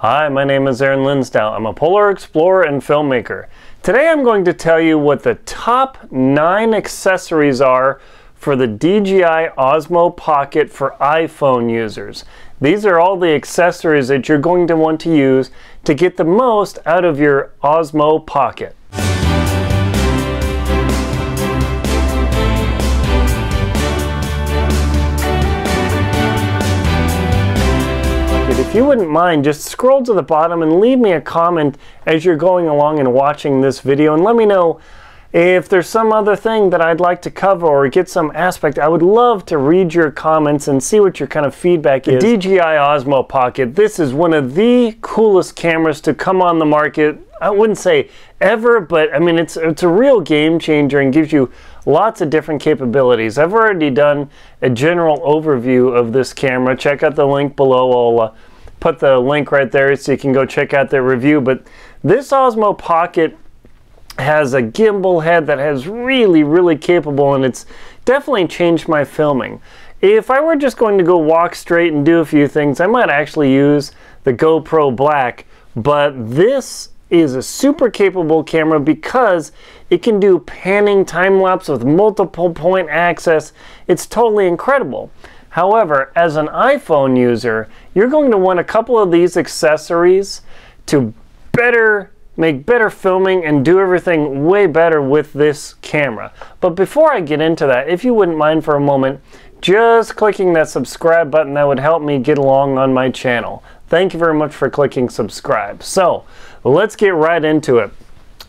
Hi, my name is Aaron Linsdau. I'm a polar explorer and filmmaker. Today I'm going to tell you what the top nine accessories are for the DJI Osmo Pocket for iPhone users. These are all the accessories that you're going to want to use to get the most out of your Osmo Pocket. You wouldn't mind, just scroll to the bottom and leave me a comment as you're going along and watching this video and let me know if there's some other thing that I'd like to cover or get some aspect. I would love to read your comments and see what your kind of feedback is. The DJI Osmo Pocket, this is one of the coolest cameras to come on the market. I wouldn't say ever, but I mean, it's, it's a real game changer and gives you lots of different capabilities. I've already done a general overview of this camera. Check out the link below. I'll uh, put the link right there so you can go check out the review. But this Osmo Pocket has a gimbal head that has really, really capable, and it's definitely changed my filming. If I were just going to go walk straight and do a few things, I might actually use the GoPro Black, but this is a super capable camera because it can do panning time lapse with multiple point access. It's totally incredible. However, as an iPhone user, you're going to want a couple of these accessories to better make better filming and do everything way better with this camera. But before I get into that, if you wouldn't mind for a moment, just clicking that subscribe button, that would help me get along on my channel. Thank you very much for clicking subscribe. So let's get right into it.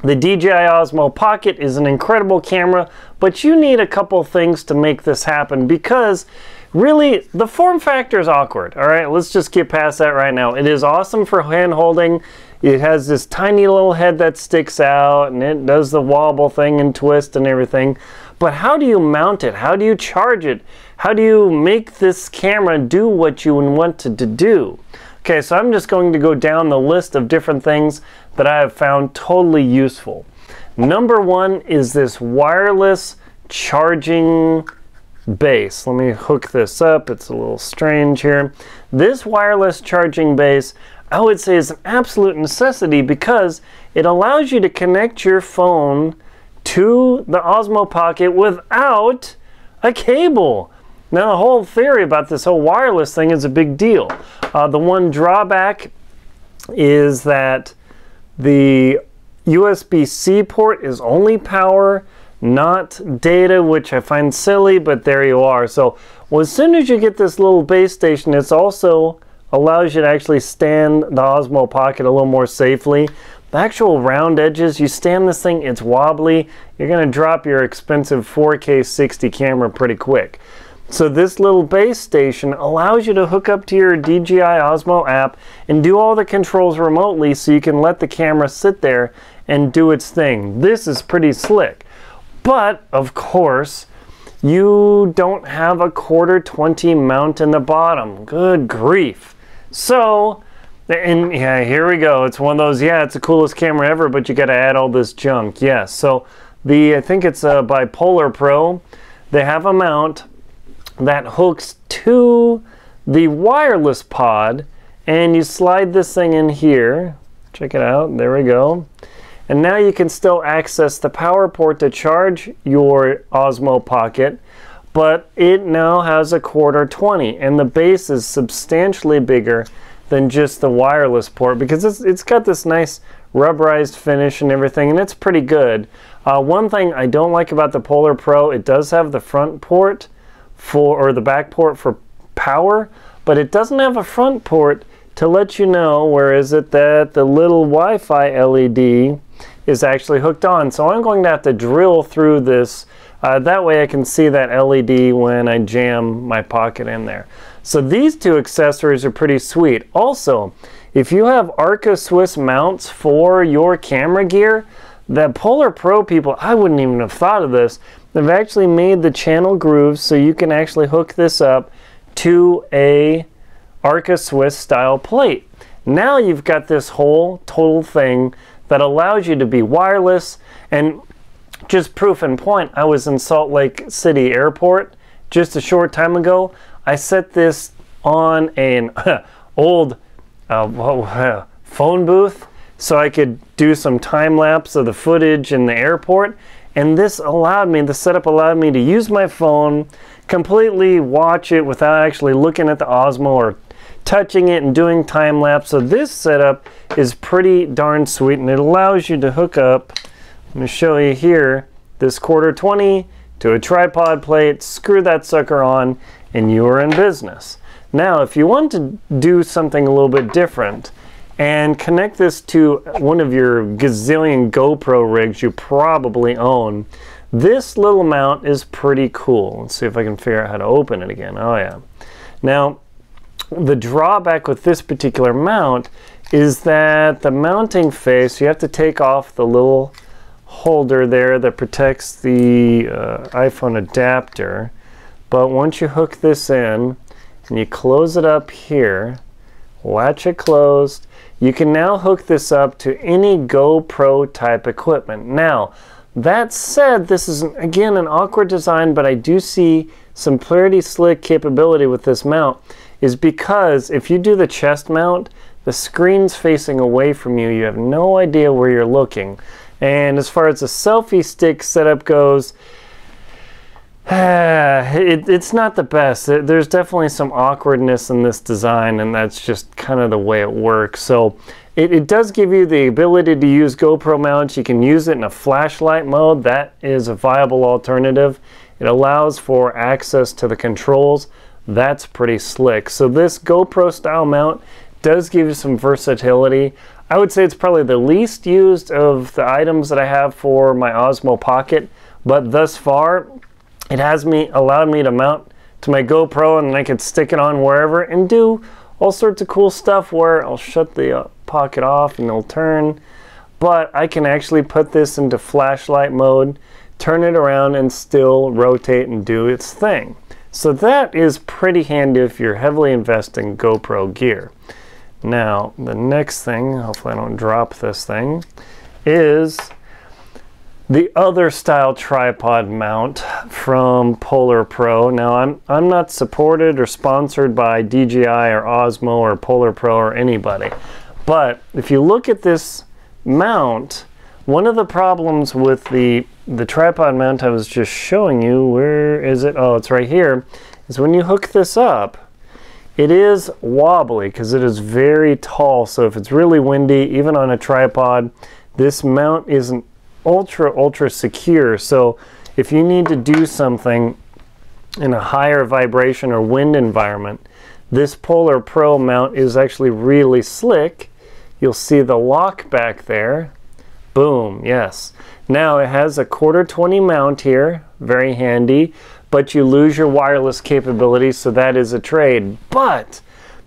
The DJI Osmo Pocket is an incredible camera, but you need a couple things to make this happen because really the form factor is awkward. All right, let's just get past that right now. It is awesome for hand holding. It has this tiny little head that sticks out and it does the wobble thing and twist and everything. But how do you mount it? How do you charge it? How do you make this camera do what you want it to do? Okay, so I'm just going to go down the list of different things that I have found totally useful. Number one is this wireless charging base. Let me hook this up. It's a little strange here. This wireless charging base, I would say is an absolute necessity because it allows you to connect your phone to the Osmo Pocket without a cable. Now, the whole theory about this whole wireless thing is a big deal. Uh, the one drawback is that the USB-C port is only power not data, which I find silly, but there you are. So well, as soon as you get this little base station, it's also allows you to actually stand the Osmo Pocket a little more safely. The actual round edges, you stand this thing, it's wobbly. You're going to drop your expensive 4K 60 camera pretty quick. So this little base station allows you to hook up to your DJI Osmo app and do all the controls remotely so you can let the camera sit there and do its thing. This is pretty slick. But, of course, you don't have a quarter 20 mount in the bottom. Good grief. So, and yeah, here we go. It's one of those, yeah, it's the coolest camera ever, but you got to add all this junk. Yes. So, the I think it's a by Polar Pro. They have a mount that hooks to the wireless pod, and you slide this thing in here. Check it out. There we go. And now you can still access the power port to charge your Osmo Pocket, but it now has a quarter 20 and the base is substantially bigger than just the wireless port because it's, it's got this nice rubberized finish and everything and it's pretty good. Uh, one thing I don't like about the Polar Pro, it does have the front port for, or the back port for power, but it doesn't have a front port to let you know where is it that the little Wi-Fi LED is actually hooked on. So I'm going to have to drill through this. Uh, that way I can see that LED when I jam my pocket in there. So these two accessories are pretty sweet. Also, if you have Arca Swiss mounts for your camera gear, the Polar Pro people, I wouldn't even have thought of this. They've actually made the channel grooves so you can actually hook this up to a Arca Swiss style plate. Now you've got this whole total thing that allows you to be wireless. And just proof in point, I was in Salt Lake City Airport just a short time ago. I set this on an old uh, phone booth so I could do some time lapse of the footage in the airport. And this allowed me, the setup allowed me to use my phone, completely watch it without actually looking at the Osmo or touching it and doing time lapse. So this setup is pretty darn sweet and it allows you to hook up, let me show you here, this quarter 20 to a tripod plate, screw that sucker on, and you are in business. Now, if you want to do something a little bit different, and connect this to one of your gazillion GoPro rigs you probably own. This little mount is pretty cool. Let's see if I can figure out how to open it again. Oh yeah. Now, the drawback with this particular mount is that the mounting face, you have to take off the little holder there that protects the uh, iPhone adapter. But once you hook this in and you close it up here, latch it closed, you can now hook this up to any GoPro type equipment. Now, that said, this is again an awkward design, but I do see some pretty slick capability with this mount is because if you do the chest mount, the screen's facing away from you. You have no idea where you're looking. And as far as the selfie stick setup goes, it, it's not the best. There's definitely some awkwardness in this design, and that's just kind of the way it works. So it, it, does give you the ability to use GoPro mounts. You can use it in a flashlight mode. That is a viable alternative. It allows for access to the controls. That's pretty slick. So this GoPro style mount does give you some versatility. I would say it's probably the least used of the items that I have for my Osmo Pocket, but thus far, it has me allowed me to mount to my GoPro and I could stick it on wherever and do all sorts of cool stuff where I'll shut the uh, pocket off and it'll turn. But I can actually put this into flashlight mode, turn it around and still rotate and do its thing. So that is pretty handy if you're heavily investing GoPro gear. Now, the next thing, hopefully I don't drop this thing, is the other style tripod mount from Polar Pro. Now I'm I'm not supported or sponsored by DJI or Osmo or Polar Pro or anybody. But if you look at this mount, one of the problems with the the tripod mount I was just showing you, where is it? Oh, it's right here, is when you hook this up, it is wobbly because it is very tall. So if it's really windy, even on a tripod, this mount isn't ultra, ultra secure. So if you need to do something in a higher vibration or wind environment, this Polar Pro mount is actually really slick. You'll see the lock back there. Boom, yes. Now it has a quarter 20 mount here, very handy, but you lose your wireless capability, so that is a trade. But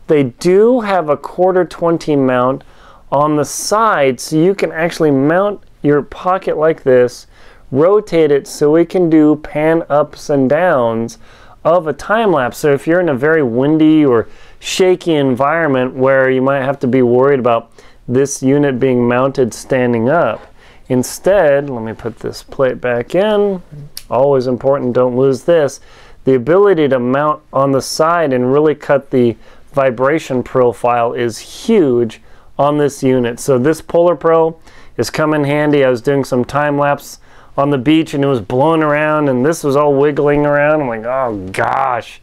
they do have a quarter 20 mount on the side, so you can actually mount your pocket like this, rotate it so we can do pan ups and downs of a time lapse. So if you're in a very windy or shaky environment where you might have to be worried about this unit being mounted standing up, instead, let me put this plate back in. Always important, don't lose this. The ability to mount on the side and really cut the vibration profile is huge on this unit. So this Polar Pro is come in handy. I was doing some time lapse on the beach and it was blowing around and this was all wiggling around. I'm like, oh gosh.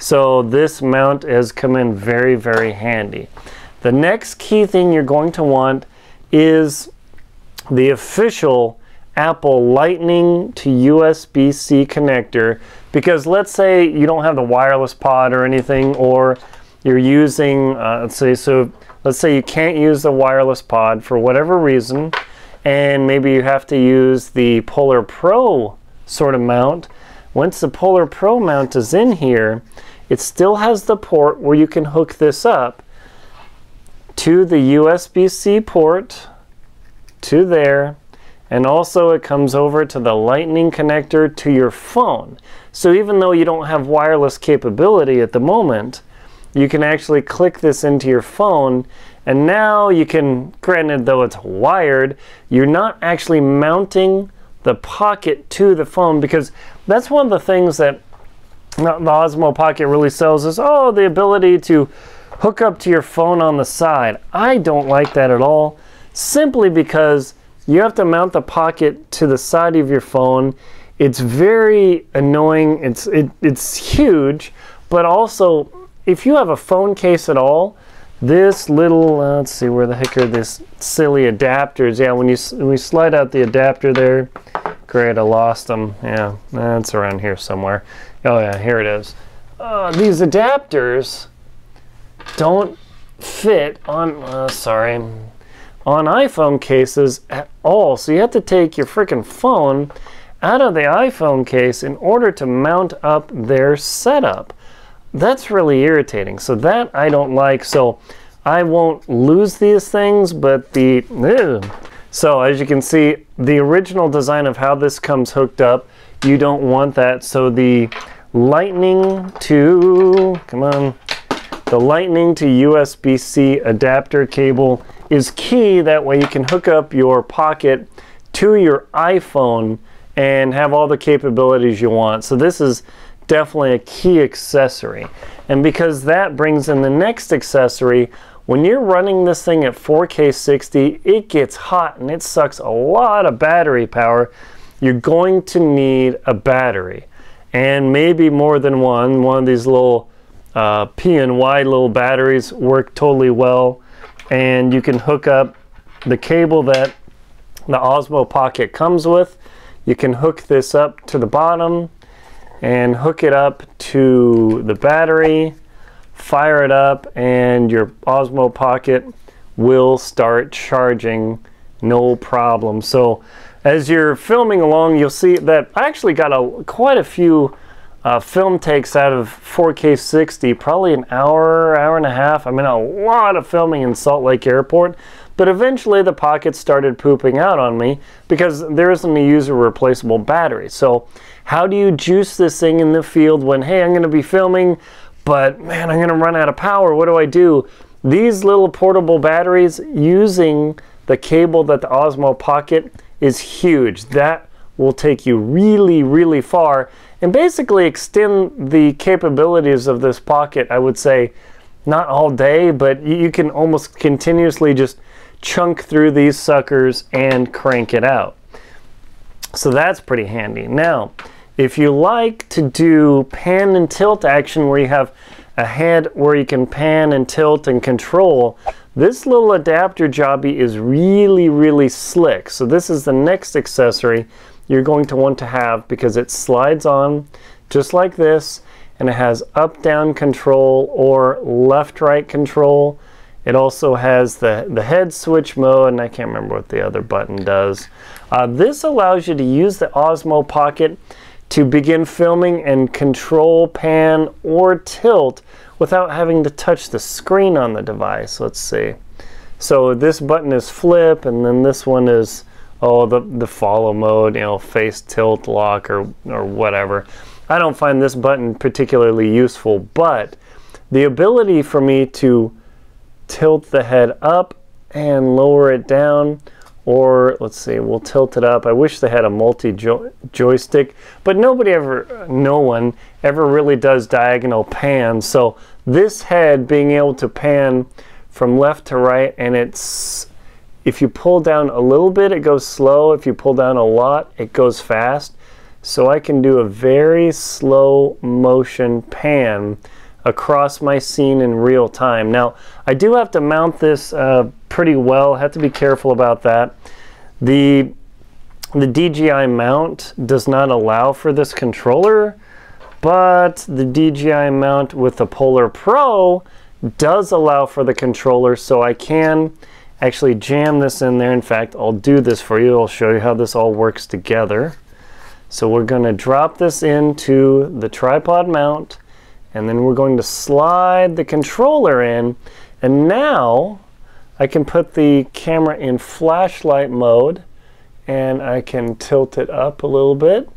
So this mount has come in very, very handy. The next key thing you're going to want is the official Apple Lightning to USB-C connector because let's say you don't have the wireless pod or anything or you're using, uh, let's say, so let's say you can't use the wireless pod for whatever reason, and maybe you have to use the Polar Pro sort of mount. Once the Polar Pro mount is in here, it still has the port where you can hook this up to the USB-C port, to there, and also it comes over to the lightning connector to your phone. So even though you don't have wireless capability at the moment, you can actually click this into your phone and now you can, granted though it's wired, you're not actually mounting the pocket to the phone because that's one of the things that the Osmo Pocket really sells is, oh, the ability to hook up to your phone on the side. I don't like that at all, simply because you have to mount the pocket to the side of your phone. It's very annoying. It's it, it's huge, but also if you have a phone case at all, this little uh, let's see where the heck are this silly adapters? Yeah, when you when we slide out the adapter there, great, I lost them. Yeah, that's around here somewhere. Oh yeah, here it is. Uh, these adapters don't fit on. Uh, sorry, on iPhone cases at all. So you have to take your freaking phone out of the iPhone case in order to mount up their setup. That's really irritating. So that I don't like. So I won't lose these things, but the... Ew. So as you can see, the original design of how this comes hooked up, you don't want that. So the lightning to, come on, the lightning to USB-C adapter cable is key. That way you can hook up your pocket to your iPhone and have all the capabilities you want. So this is definitely a key accessory. And because that brings in the next accessory, when you're running this thing at 4K 60, it gets hot and it sucks a lot of battery power. You're going to need a battery and maybe more than one. One of these little uh, PNY little batteries work totally well and you can hook up the cable that the Osmo Pocket comes with. You can hook this up to the bottom and hook it up to the battery, fire it up, and your Osmo Pocket will start charging no problem. So as you're filming along, you'll see that I actually got a quite a few uh, film takes out of 4K 60, probably an hour, hour and a half. I mean, a lot of filming in Salt Lake Airport. But eventually the pocket started pooping out on me because there isn't a user replaceable battery. So how do you juice this thing in the field when, hey, I'm going to be filming, but man, I'm going to run out of power. What do I do? These little portable batteries using the cable that the Osmo Pocket is huge. That will take you really, really far and basically extend the capabilities of this pocket, I would say, not all day, but you can almost continuously just chunk through these suckers and crank it out. So that's pretty handy. Now, if you like to do pan and tilt action where you have a head where you can pan and tilt and control, this little adapter jobby is really, really slick. So this is the next accessory you're going to want to have because it slides on just like this and it has up down control or left right control. It also has the, the head switch mode and I can't remember what the other button does. Uh, this allows you to use the Osmo Pocket to begin filming and control pan or tilt without having to touch the screen on the device. Let's see. So this button is flip and then this one is oh, the, the follow mode, you know, face tilt lock or, or whatever. I don't find this button particularly useful, but the ability for me to tilt the head up and lower it down, or let's see, we'll tilt it up. I wish they had a multi joystick, but nobody ever, no one ever really does diagonal pan. So this head being able to pan from left to right and it's if you pull down a little bit, it goes slow. If you pull down a lot, it goes fast. So I can do a very slow motion pan across my scene in real time. Now, I do have to mount this uh, pretty well. I have to be careful about that. The, the DJI mount does not allow for this controller, but the DJI mount with the Polar Pro does allow for the controller, so I can actually jam this in there. In fact, I'll do this for you. I'll show you how this all works together. So we're going to drop this into the tripod mount and then we're going to slide the controller in and now I can put the camera in flashlight mode and I can tilt it up a little bit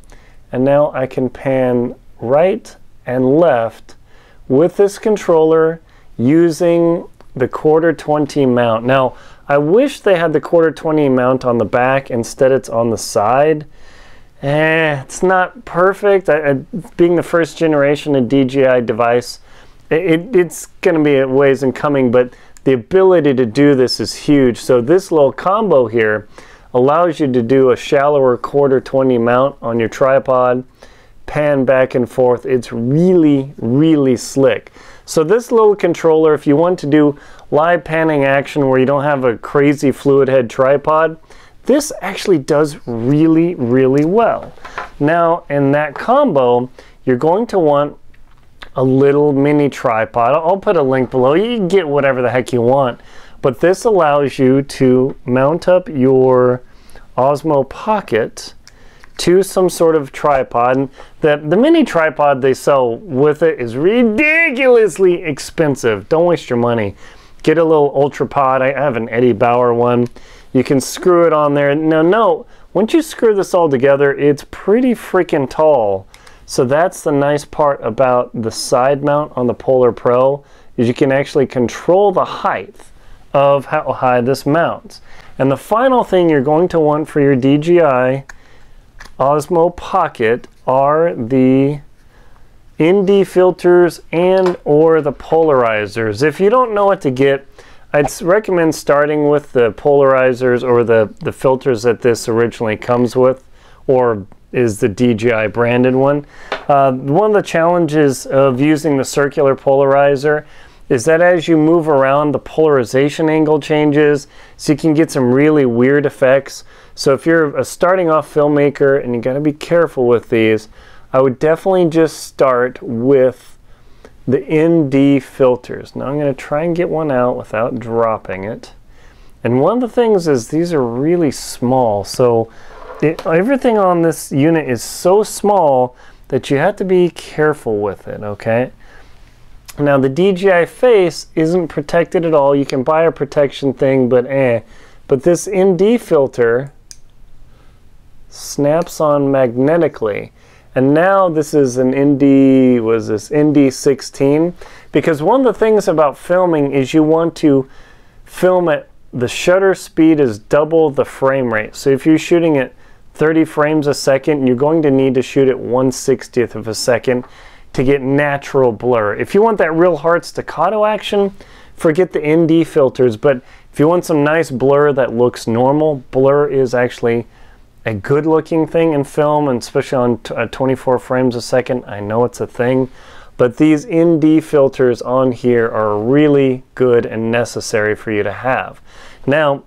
and now I can pan right and left with this controller using the quarter 20 mount. Now I wish they had the quarter 20 mount on the back. Instead, it's on the side. Eh, it's not perfect. I, I, being the first generation of DJI device, it, it's going to be a ways in coming, but the ability to do this is huge. So this little combo here allows you to do a shallower quarter 20 mount on your tripod, pan back and forth. It's really, really slick. So this little controller, if you want to do live panning action where you don't have a crazy fluid head tripod, this actually does really, really well. Now, in that combo, you're going to want a little mini tripod. I'll put a link below. You can get whatever the heck you want. But this allows you to mount up your Osmo Pocket to some sort of tripod. The, the mini tripod they sell with it is ridiculously expensive. Don't waste your money. Get a little Ultra Pod. I have an Eddie Bauer one. You can screw it on there. Now, no, once you screw this all together, it's pretty freaking tall. So that's the nice part about the side mount on the Polar Pro is you can actually control the height of how high this mounts. And the final thing you're going to want for your DJI Osmo Pocket are the ND filters and or the polarizers. If you don't know what to get, I'd recommend starting with the polarizers or the, the filters that this originally comes with or is the DJI branded one. Uh, one of the challenges of using the circular polarizer is that as you move around, the polarization angle changes, so you can get some really weird effects. So if you're a starting off filmmaker and you gotta be careful with these, I would definitely just start with the ND filters. Now I'm gonna try and get one out without dropping it. And one of the things is these are really small, so it, everything on this unit is so small that you have to be careful with it, okay? Now the DJI face isn't protected at all. You can buy a protection thing, but eh. But this ND filter snaps on magnetically. And now this is an ND, was this ND16? Because one of the things about filming is you want to film at the shutter speed is double the frame rate. So if you're shooting at 30 frames a second, you're going to need to shoot at 1 60th of a second to get natural blur. If you want that real hard staccato action, forget the ND filters, but if you want some nice blur that looks normal, blur is actually a good looking thing in film, and especially on uh, 24 frames a second. I know it's a thing, but these ND filters on here are really good and necessary for you to have. Now,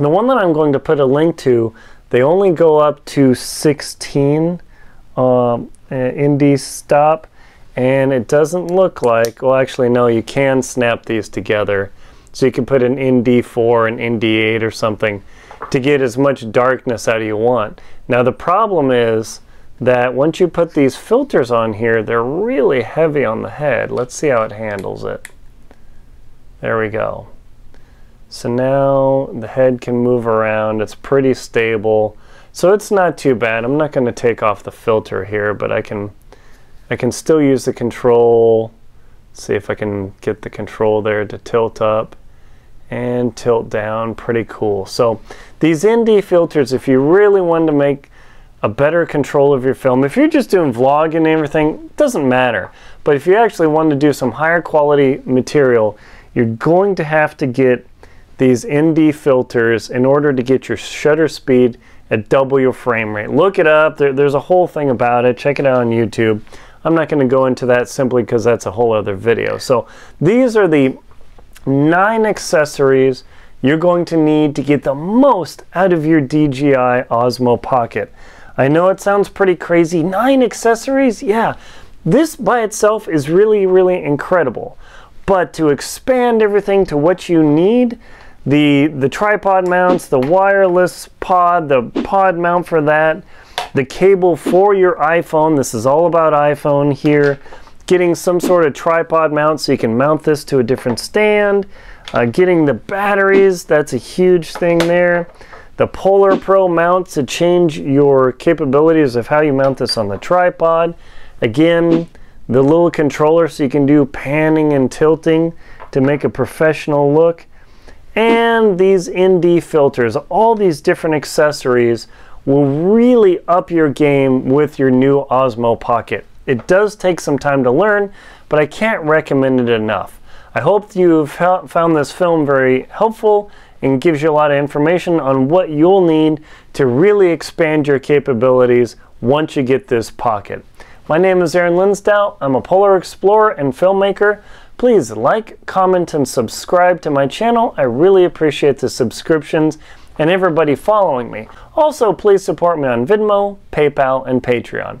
the one that I'm going to put a link to they only go up to 16 um, ND stop and it doesn't look like, well actually no, you can snap these together. So you can put an ND4 and ND8 or something to get as much darkness out of you want. Now the problem is that once you put these filters on here, they're really heavy on the head. Let's see how it handles it. There we go. So now the head can move around. It's pretty stable. So it's not too bad. I'm not going to take off the filter here, but I can I can still use the control. see if I can get the control there to tilt up and tilt down. Pretty cool. So these ND filters, if you really want to make a better control of your film, if you're just doing vlogging and everything, doesn't matter. But if you actually want to do some higher quality material, you're going to have to get these ND filters in order to get your shutter speed at double your frame rate. Look it up. There, there's a whole thing about it. Check it out on YouTube. I'm not going to go into that simply because that's a whole other video. So these are the nine accessories you're going to need to get the most out of your DJI Osmo Pocket. I know it sounds pretty crazy. Nine accessories? Yeah. This by itself is really, really incredible. But to expand everything to what you need, the, the tripod mounts, the wireless pod, the pod mount for that, the cable for your iPhone. This is all about iPhone here. Getting some sort of tripod mount so you can mount this to a different stand. Uh, getting the batteries, that's a huge thing there. The Polar Pro mount to change your capabilities of how you mount this on the tripod. Again, the little controller so you can do panning and tilting to make a professional look and these ND filters, all these different accessories will really up your game with your new Osmo Pocket. It does take some time to learn, but I can't recommend it enough. I hope you've found this film very helpful and gives you a lot of information on what you'll need to really expand your capabilities once you get this pocket. My name is Aaron Linsdau. I'm a polar explorer and filmmaker. Please like, comment, and subscribe to my channel. I really appreciate the subscriptions and everybody following me. Also, please support me on Venmo, PayPal, and Patreon.